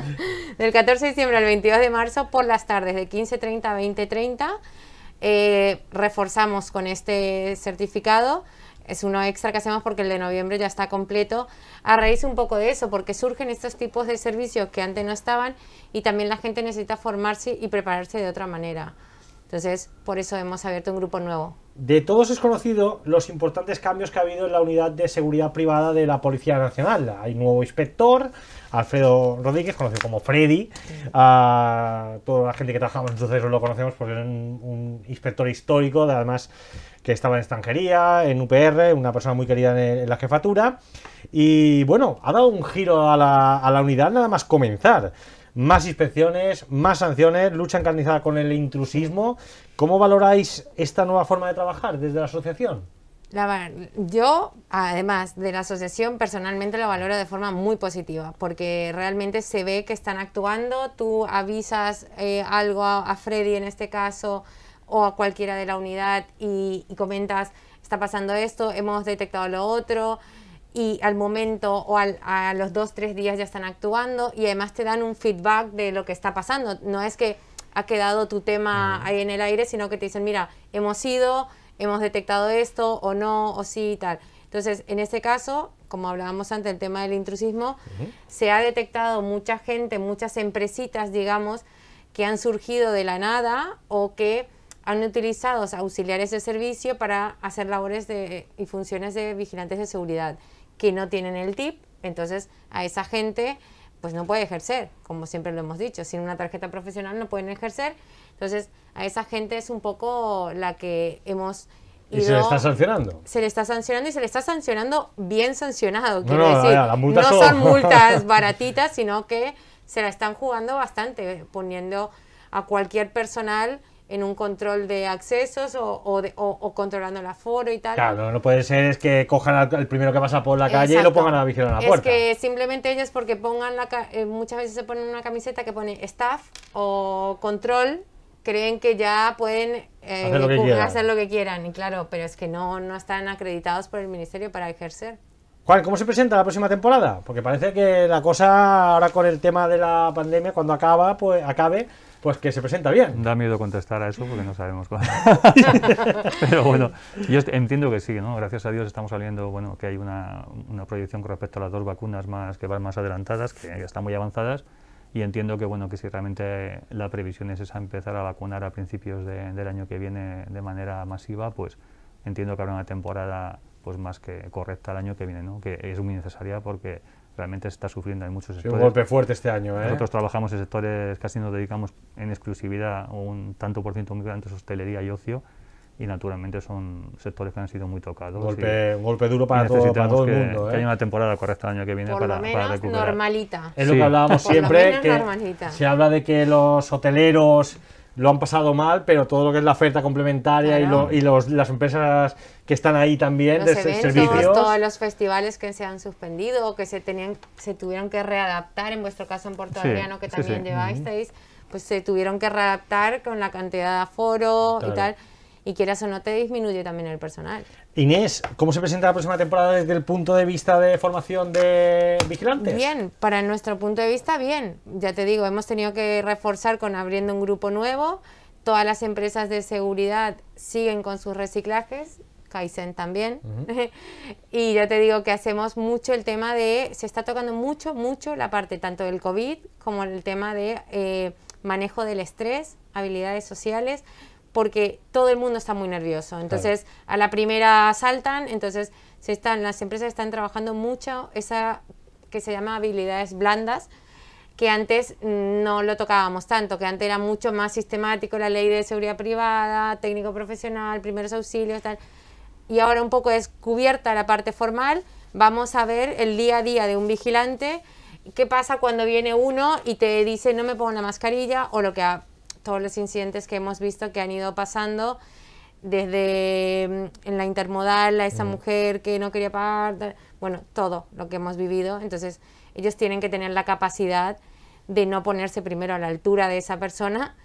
del 14 de diciembre al 22 de marzo, por las tardes de 15.30 a 20.30, eh, reforzamos con este certificado es uno extra que hacemos porque el de noviembre ya está completo, a raíz un poco de eso, porque surgen estos tipos de servicios que antes no estaban y también la gente necesita formarse y prepararse de otra manera. Entonces, por eso hemos abierto un grupo nuevo. De todos es conocido los importantes cambios que ha habido en la unidad de seguridad privada de la Policía Nacional. Hay nuevo inspector, Alfredo Rodríguez, conocido como Freddy. A toda la gente que trabajamos en sucesos lo conocemos porque es un, inspector histórico, además que estaba en extranjería, en UPR, una persona muy querida en, la jefatura. Y bueno, ha dado un giro a la, a la unidad nada más comenzar más inspecciones, más sanciones, lucha encarnizada con el intrusismo. ¿Cómo valoráis esta nueva forma de trabajar desde la asociación? yo, además de la asociación, personalmente lo valoro de forma muy positiva, porque realmente se ve que están actuando, tú avisas eh, algo a, Freddy en este caso o a cualquiera de la unidad y, y comentas, está pasando esto, hemos detectado lo otro, y al momento o a los dos, tres días ya están actuando y además te dan un feedback de lo que está pasando. No es que ha quedado tu tema ahí en el aire, sino que te dicen, mira, hemos ido, hemos detectado esto o no, o sí y tal. Entonces, en este caso, como hablábamos antes, el tema del intrusismo, se ha detectado mucha gente, muchas empresitas, digamos, que han surgido de la nada o que han utilizado auxiliares de servicio para hacer labores de, y funciones de vigilantes de seguridad que no tienen el tip, entonces a esa gente pues no puede ejercer, como siempre lo hemos dicho, sin una tarjeta profesional no pueden ejercer, entonces a esa gente es un poco la que hemos ¿Y se le está sancionando? Se le está sancionando y se le está sancionando bien sancionado. Quiero no, decir, no son multas baratitas, sino que se la están jugando bastante, poniendo a cualquier personal en un control de accesos o, o, controlando el aforo y tal. Claro, no puede ser es que cojan al, primero que pasa por la calle y lo pongan a vigilar en la puerta. Es que simplemente ellos porque pongan la eh, muchas veces se ponen una camiseta que pone staff o control, creen que ya pueden eh, hacer, lo que hacer, lo que quieran. Y claro, pero es que no, no están acreditados por el ministerio para ejercer. Juan, ¿cómo se presenta la próxima temporada? Porque parece que la cosa ahora con el tema de la pandemia, cuando acaba, pues acabe, pues que se presenta bien. Da miedo contestar a eso porque no sabemos cuándo. Pero bueno, yo entiendo que sí, ¿no? Gracias a Dios estamos saliendo, bueno, que hay una, una proyección con respecto a las dos vacunas más que van más adelantadas, que están muy avanzadas, y entiendo que, bueno, que si realmente la previsión es esa, empezar a vacunar a principios del año que viene de manera masiva, pues entiendo que habrá una temporada pues más que correcta el año que viene, ¿no? Que es muy necesaria porque realmente se está sufriendo en muchos sectores. un golpe fuerte este año. ¿eh? Nosotros trabajamos en sectores, casi nos dedicamos en exclusividad un tanto por ciento muy grande hostelería y ocio, y naturalmente son sectores que han sido muy tocados. Golpe, un golpe duro para todo, para todo el mundo. Que haya ¿eh? una temporada correcta el año que viene por para, lo menos recuperar. normalita. Es lo que hablábamos siempre, que se habla de que los hoteleros lo han pasado mal, pero todo lo que es la oferta complementaria y, lo- y los, las empresas que están ahí también los de eventos, servicios. todos los festivales que se han suspendido o que se tenían, se tuvieron que readaptar, en vuestro caso en Puerto Sí, Adriano, que sí, también sí. llevasteis, pues se tuvieron que readaptar con la cantidad de aforo Claro. y tal, y quieras o no te disminuye también el personal. Inés, ¿cómo se presenta la próxima temporada desde el punto de vista de formación de vigilantes? Bien, para nuestro punto de vista, bien. Ya te digo, hemos tenido que reforzar con abriendo un grupo nuevo. Todas las empresas de seguridad siguen con sus reciclajes, Kaizen también. y ya te digo que hacemos mucho el tema de, se está tocando mucho, mucho la parte tanto del COVID como el tema de eh, manejo del estrés, habilidades sociales, porque todo el mundo está muy nervioso. Entonces, a la primera saltan, entonces se están, las empresas están trabajando mucho esa que se llama habilidades blandas, que antes no lo tocábamos tanto, que antes era mucho más sistemático la ley de seguridad privada, técnico profesional, primeros auxilios, tal. Y ahora un poco es cubierta la parte formal, vamos a ver el día a día de un vigilante, qué pasa cuando viene uno y te dice no me pongo la mascarilla o lo que ha- todos los incidentes que hemos visto que han ido pasando desde mm, en la intermodal a esa mujer que no quería pagar, bueno, todo lo que hemos vivido. Entonces, ellos tienen que tener la capacidad de no ponerse primero a la altura de esa persona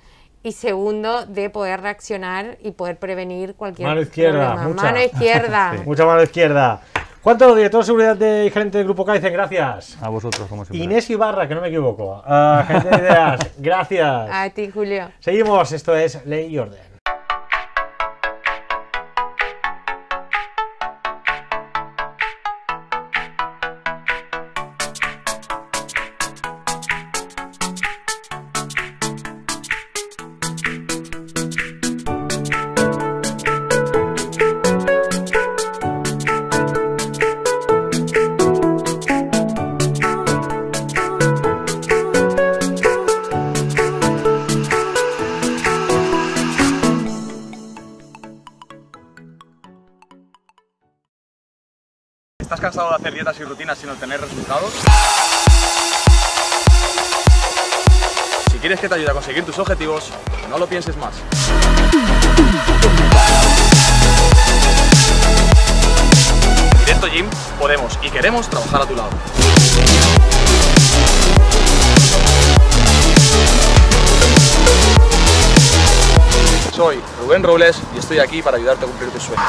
y segundo, de poder reaccionar y poder prevenir cualquier Mano izquierda, problema. mucha. Mano izquierda. Mucha mano izquierda. ¿Cuánto, director de seguridad de y gerente del Grupo Kaizen? Gracias. A vosotros, como siempre. Inés Ibarra, que no me equivoco. Ah, gente de ideas, gracias. A ti, Julio. Seguimos, esto es Ley y Orden. ¿Estás cansado de hacer dietas y rutinas sin obtener resultados? Si quieres que te ayude a conseguir tus objetivos, no lo pienses más. Directo Gym, podemos y queremos trabajar a tu lado. Soy Rubén Robles y estoy aquí para ayudarte a cumplir tus sueños.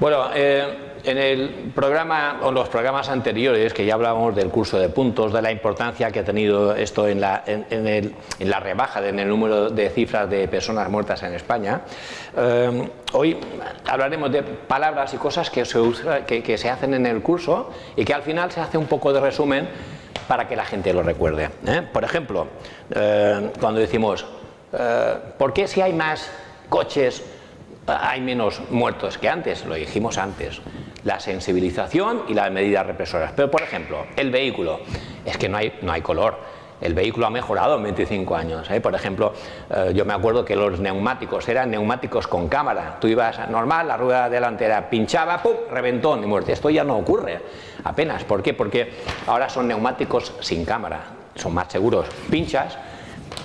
Bueno, eh, en el programa o los programas anteriores que ya hablábamos del curso de puntos, de la importancia que ha tenido esto en la, en, en el- en la rebaja de- en el número de cifras de personas muertas en España, eh, hoy hablaremos de palabras y cosas que se, usa- que, se hacen en el curso y que al final se hace un poco de resumen para que la gente lo recuerde. ¿eh? Por ejemplo, cuando decimos, ¿por qué si hay más coches hay menos muertos que antes, lo dijimos antes. La sensibilización y las medidas represoras. Pero, por ejemplo, el vehículo, es que no hay, no hay color. El vehículo ha mejorado en 25 años. ¿eh? Por ejemplo, eh, yo me acuerdo que los neumáticos eran neumáticos con cámara. Tú ibas normal, la rueda delantera pinchaba, ¡pum! reventón y muerte. Esto ya no ocurre apenas. ¿Por qué? Porque ahora son neumáticos sin cámara. Son más seguros. Pinchas,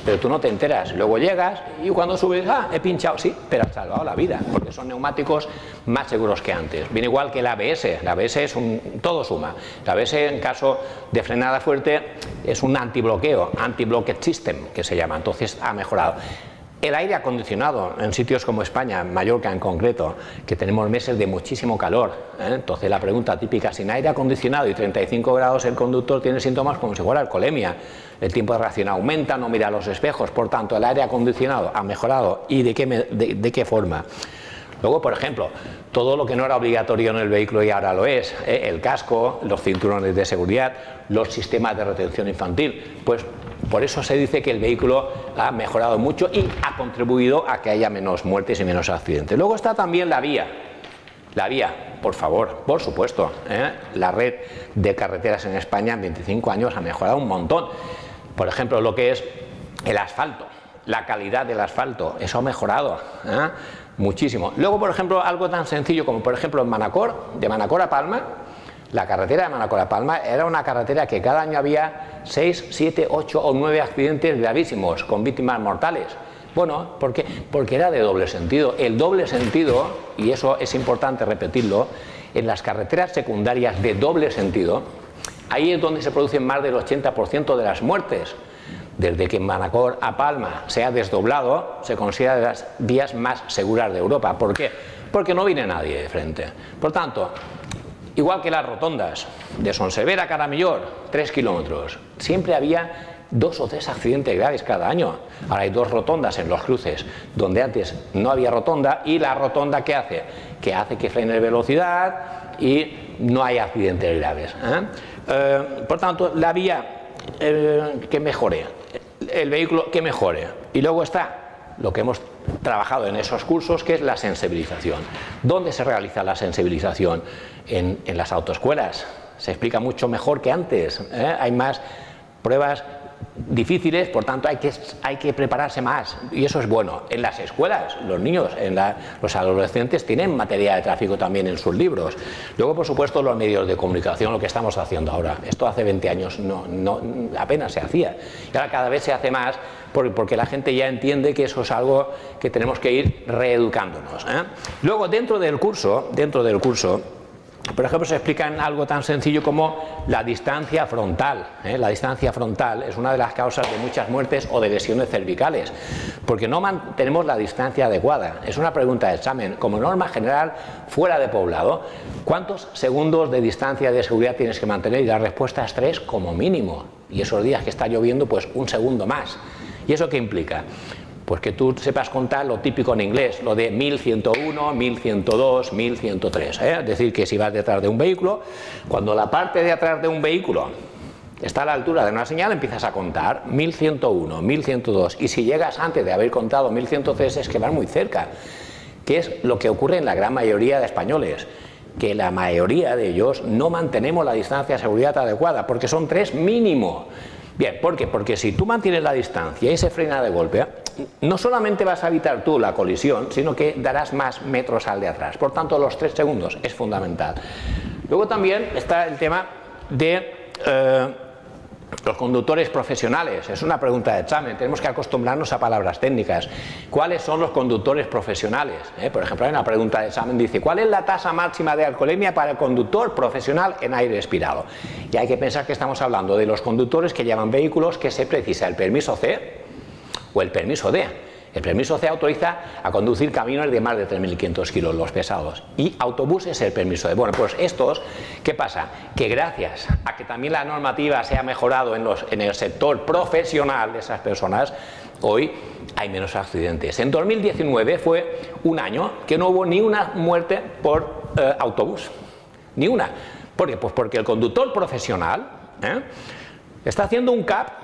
pero tú no te enteras. Luego llegas y cuando subes, ah, he pinchado, sí, pero has salvado la vida, porque son neumáticos más seguros que antes. Viene igual que el ABS, el ABS es un, todo suma. El ABS en caso de frenada fuerte es un antibloqueo, anti-blockade system, que se llama, entonces ha mejorado. El aire acondicionado en sitios como España, Mallorca en concreto, que tenemos meses de muchísimo calor. ¿eh? Entonces la pregunta típica, sin aire acondicionado y 35 grados el conductor tiene síntomas como si fuera alcoholemia. El tiempo de reacción aumenta, no mira los espejos, por tanto el aire acondicionado ha mejorado y de qué, de qué forma. Luego, por ejemplo, todo lo que no era obligatorio en el vehículo y ahora lo es, ¿eh? el casco, los cinturones de seguridad, los sistemas de retención infantil, pues por eso se dice que el vehículo ha mejorado mucho y ha contribuido a que haya menos muertes y menos accidentes. Luego está también la vía. La vía, por favor, por supuesto. ¿eh? La red de carreteras en España en 25 años ha mejorado un montón. Por ejemplo, lo que es el asfalto, la calidad del asfalto, eso ha mejorado ¿eh? muchísimo. Luego, por ejemplo, algo tan sencillo como, por ejemplo, en Manacor, de Manacor a Palma, La carretera de Manacor a Palma era una carretera que cada año había 6, 7, 8 o 9 accidentes gravísimos con víctimas mortales. Bueno, ¿por qué? Porque era de doble sentido. El doble sentido, y eso es importante repetirlo, en las carreteras secundarias de doble sentido, ahí es donde se producen más del 80% de las muertes. Desde que Manacor a Palma se ha desdoblado, se considera de las vías más seguras de Europa. ¿Por qué? Porque no viene nadie de frente. Por tanto, igual que las rotondas de Sonsevera a Caramillor, 3 kilómetros, siempre había dos o tres accidentes graves cada año. Ahora hay dos rotondas en los cruces, donde antes no había rotonda, y la rotonda ¿qué hace? Que hace que frene velocidad y no hay accidentes graves. ¿eh? Eh, por tanto, la vía eh, que mejore, el vehículo que mejore. Y luego está lo que hemos trabajado en esos cursos, que es la sensibilización. ¿Dónde se realiza la sensibilización? En, las autoescuelas. Se explica mucho mejor que antes. Hay más pruebas difíciles, por tanto hay que, hay que prepararse más y eso es bueno. En las escuelas, los niños, los adolescentes tienen materia de tráfico también en sus libros. Luego, por supuesto, los medios de comunicación, lo que estamos haciendo ahora. Esto hace 20 años no, no apenas se hacía y ahora cada vez se hace más porque la gente ya entiende que eso es algo que tenemos que ir reeducándonos. ¿eh? Luego, dentro del curso, dentro del curso, por ejemplo, se explica en algo tan sencillo como la distancia frontal. ¿eh? La distancia frontal es una de las causas de muchas muertes o de lesiones cervicales, porque no mantenemos la distancia adecuada. Es una pregunta de examen. Como norma general, fuera de poblado, ¿cuántos segundos de distancia de seguridad tienes que mantener? Y la respuesta es tres como mínimo. Y esos días que está lloviendo, pues un segundo más. ¿Y eso qué implica? Pues que tú sepas contar lo típico en inglés, lo de 1101, 1102, 1103. ¿eh? Es decir, que si vas detrás de un vehículo, cuando la parte de atrás de un vehículo está a la altura de una señal, empiezas a contar 1101, 1102. Y si llegas antes de haber contado 1103, es que vas muy cerca. Que es lo que ocurre en la gran mayoría de españoles que la mayoría de ellos no mantenemos la distancia de seguridad adecuada, porque son tres mínimo. Bien, ¿por qué? Porque si tú mantienes la distancia y se frena de golpe, no solamente vas a evitar tú la colisión, sino que darás más metros al de atrás. Por tanto, los tres segundos es fundamental. Luego también está el tema de eh, los conductores profesionales, es una pregunta de examen, tenemos que acostumbrarnos a palabras técnicas. ¿Cuáles son los conductores profesionales? Eh, por ejemplo, hay una pregunta de examen, dice, ¿cuál es la tasa máxima de alcoholemia para el conductor profesional en aire expirado? Y hay que pensar que estamos hablando de los conductores que llevan vehículos que se precisa el permiso C o el permiso D. El permiso C autoriza a conducir camiones de más de 3.500 kilos, los pesados, y autobuses el permiso D. Bueno, pues estos, ¿qué pasa? Que gracias a que también la normativa se ha mejorado en, los, en el sector profesional de esas personas, hoy hay menos accidentes. En 2019 fue un año que no hubo ni una muerte por eh, autobús, ni una. ¿Por qué? Pues porque el conductor profesional ¿eh? está haciendo un CAP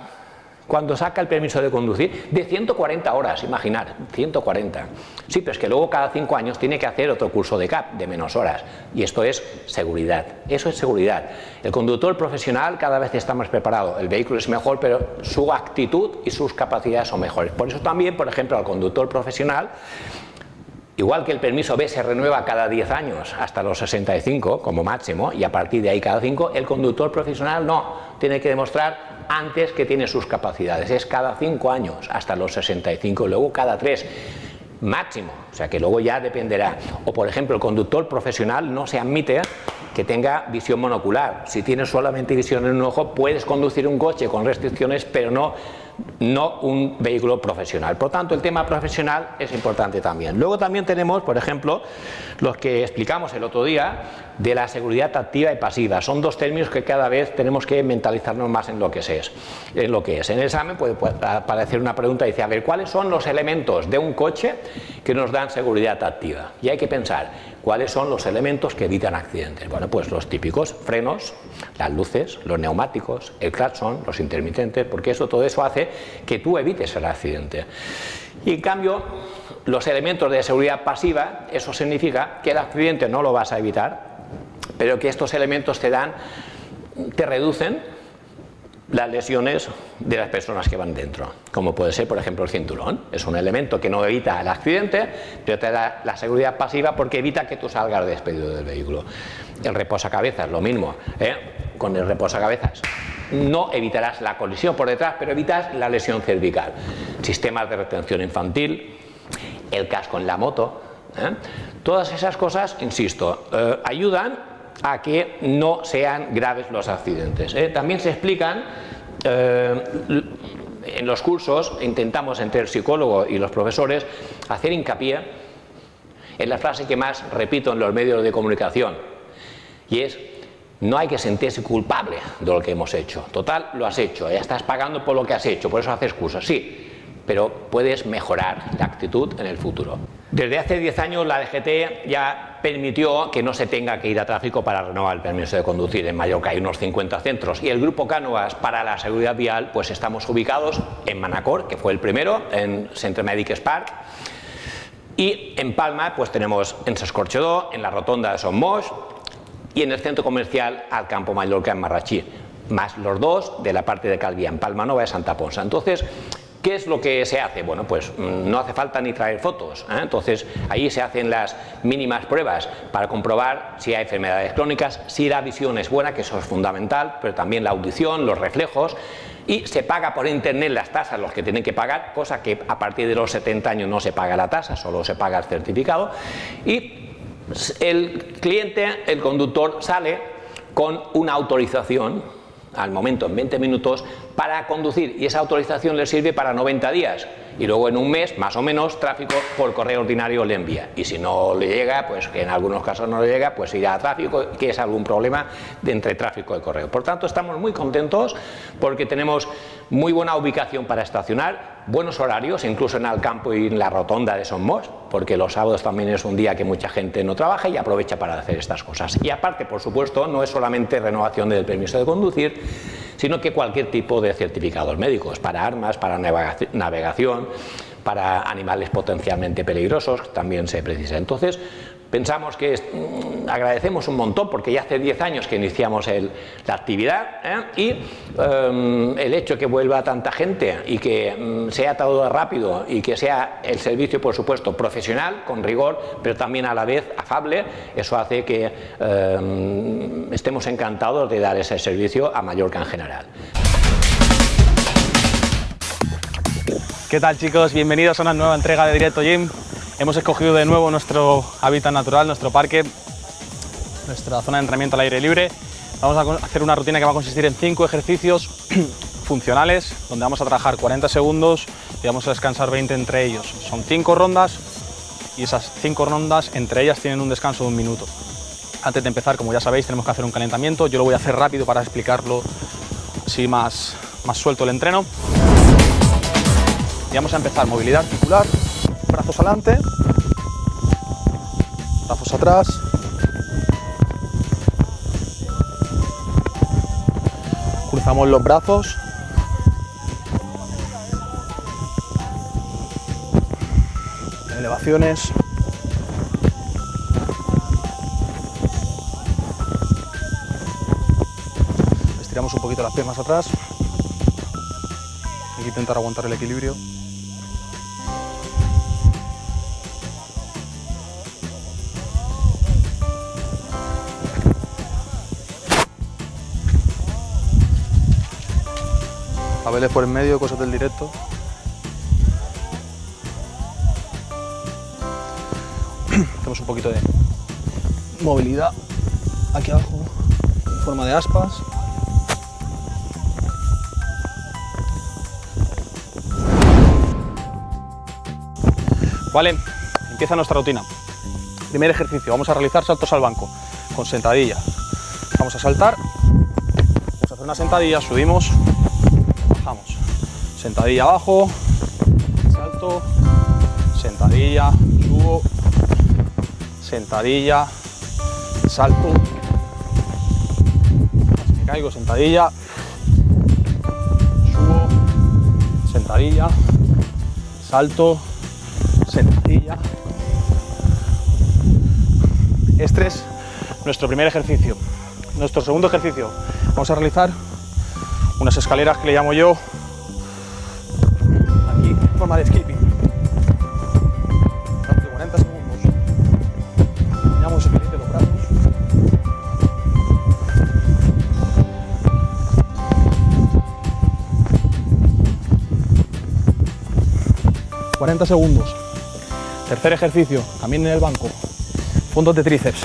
cuando saca el permiso de conducir de 140 horas, imaginar, 140. Sí, pero es que luego cada cinco años tiene que hacer otro curso de CAP de menos horas. Y esto es seguridad. Eso es seguridad. El conductor profesional cada vez está más preparado. El vehículo es mejor, pero su actitud y sus capacidades son mejores. Por eso también, por ejemplo, al conductor profesional Igual que el permiso B se renueva cada 10 años hasta los 65 como máximo y a partir de ahí cada 5, el conductor profesional no, tiene que demostrar antes que tiene sus capacidades. Es cada 5 años hasta los 65 y luego cada 3 máximo, o sea que luego ya dependerá. O por ejemplo, el conductor profesional no se admite que tenga visión monocular. Si tienes solamente visión en un ojo, puedes conducir un coche con restricciones, pero no no un vehículo profesional. Por tanto, el tema profesional es importante también. Luego también tenemos, por ejemplo, los que explicamos el otro día de la seguridad activa y pasiva. Son dos términos que cada vez tenemos que mentalizarnos más en lo que es. En, lo que es. en el examen puede, aparecer una pregunta y dice, a ver, ¿cuáles son los elementos de un coche que nos dan seguridad activa? Y hay que pensar, ¿cuáles son los elementos que evitan accidentes? Bueno, pues los típicos frenos, las luces, los neumáticos, el claxon, los intermitentes, porque eso todo eso hace que tú evites el accidente. Y en cambio, los elementos de seguridad pasiva, eso significa que el accidente no lo vas a evitar, pero que estos elementos te dan, te reducen las lesiones de las personas que van dentro, como puede ser, por ejemplo, el cinturón. Es un elemento que no evita el accidente, pero te da la seguridad pasiva porque evita que tú salgas despedido del vehículo. El reposacabezas, lo mismo. ¿eh? Con el reposacabezas no evitarás la colisión por detrás, pero evitas la lesión cervical. Sistemas de retención infantil, el casco en la moto. ¿eh? Todas esas cosas, insisto, eh, ayudan a que no sean graves los accidentes. ¿eh? También se explican en los cursos, intentamos entre el psicólogo y los profesores hacer hincapié en la frase que más repito en los medios de comunicación, y es no hay que sentirse culpable de lo que hemos hecho. Total, lo has hecho, ya estás pagando por lo que has hecho, por eso haces cursos, sí, pero puedes mejorar la actitud en el futuro. Desde hace 10 años la DGT ya permitió que no se tenga que ir a tráfico para renovar el permiso de conducir. En Mallorca hay unos 50 centros y el grupo Cánovas para la seguridad vial, pues estamos ubicados en Manacor, que fue el primero, en Centre Medic Spark, y en Palma, pues tenemos en Sescorchedó, en la rotonda de Son y en el centro comercial al Campo Mallorca en Marrachí, más los dos de la parte de Calvía, en Palma Nova de Santa Ponsa. Entonces, ¿Qué es lo que se hace? Bueno, pues mm, no hace falta ni traer fotos. ¿eh? Entonces, ahí se hacen las mínimas pruebas para comprobar si hay enfermedades crónicas, si la visión es buena, que eso es fundamental, pero también la audición, los reflejos. Y se paga por internet las tasas, los que tienen que pagar, cosa que a partir de los 70 años no se paga la tasa, solo se paga el certificado. Y el cliente, el conductor, sale con una autorización al momento, en 20 minutos, para conducir y esa autorización le sirve para 90 días y luego en un mes, más o menos, tráfico por correo ordinario le envía. Y si no le llega, pues que en algunos casos no le llega, pues irá a tráfico, que es algún problema de entre tráfico y correo. Por tanto, estamos muy contentos porque tenemos muy buena ubicación para estacionar, buenos horarios, incluso en el campo y en la rotonda de Somos, porque los sábados también es un día que mucha gente no trabaja y aprovecha para hacer estas cosas. Y aparte, por supuesto, no es solamente renovación del permiso de conducir, sino que cualquier tipo de certificados médicos, para armas, para navegación, para animales potencialmente peligrosos, también se precisa. Entonces, pensamos que mm, agradecemos un montón porque ya hace 10 años que iniciamos la actividad ¿eh? y em, el hecho que vuelva tanta gente y que mm, sea todo rápido y que sea el servicio, por supuesto, profesional, con rigor, pero también a la vez afable, eso hace que em, estemos encantados de dar ese servicio a Mallorca en general. ¿Qué tal chicos? Bienvenidos a una nueva entrega de Directo Gym. Hemos escogido de nuevo nuestro hábitat natural, nuestro parque, nuestra zona de entrenamiento al aire libre. Vamos a hacer una rutina que va a consistir en cinco ejercicios funcionales, donde vamos a trabajar 40 segundos y vamos a descansar 20 entre ellos. Son cinco rondas y esas cinco rondas entre ellas tienen un descanso de un minuto. Antes de empezar, como ya sabéis, tenemos que hacer un calentamiento. Yo lo voy a hacer rápido para explicarlo así más, más suelto el entreno. Y vamos a empezar movilidad articular, brazos adelante, brazos atrás, cruzamos los brazos, elevaciones, estiramos un poquito las piernas atrás, hay que intentar aguantar el equilibrio. Papeles por en medio, cosas del directo. Hacemos un poquito de movilidad aquí abajo, en forma de aspas. Vale, empieza nuestra rutina. Primer ejercicio, vamos a realizar saltos al banco con sentadilla. Vamos a saltar, vamos a hacer una sentadilla, subimos, Sentadilla abajo, salto, sentadilla, subo, sentadilla, salto, me caigo, sentadilla, subo, sentadilla, salto, sentadilla. Este es nuestro primer ejercicio. Nuestro segundo ejercicio, vamos a realizar unas escaleras que le llamo yo ...40 segundos. Tercer ejercicio, también en el banco. Fondos de tríceps.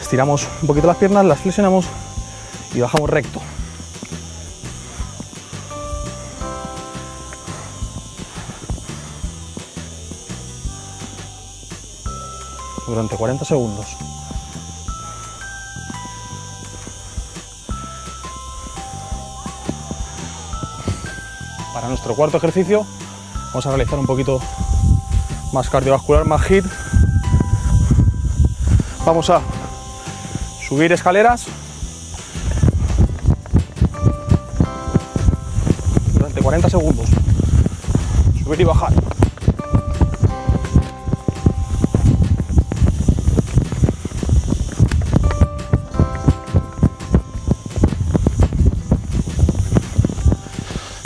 Estiramos un poquito las piernas, las flexionamos y bajamos recto. Durante 40 segundos. Para nuestro cuarto ejercicio vamos a realizar un poquito más cardiovascular, más hit. Vamos a subir escaleras durante 40 segundos. Subir y bajar.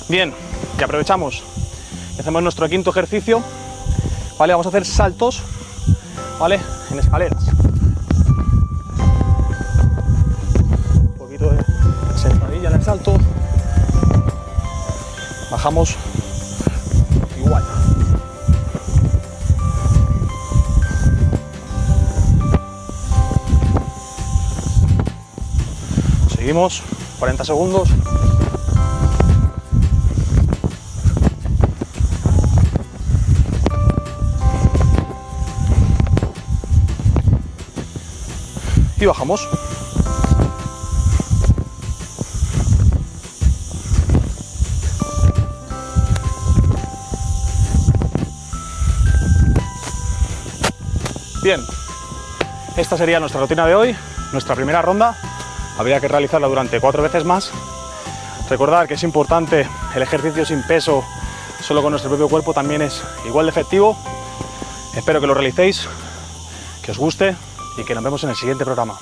Bien, y aprovechamos hacemos nuestro quinto ejercicio. Vale, vamos a hacer saltos, ¿vale? En escaleras. Un poquito de sentadilla en el salto. Bajamos igual. Seguimos, 40 segundos. Y bajamos. Bien, esta sería nuestra rutina de hoy, nuestra primera ronda. Habría que realizarla durante cuatro veces más. Recordar que es importante el ejercicio sin peso, solo con nuestro propio cuerpo, también es igual de efectivo. Espero que lo realicéis, que os guste y que nos vemos en el siguiente programa.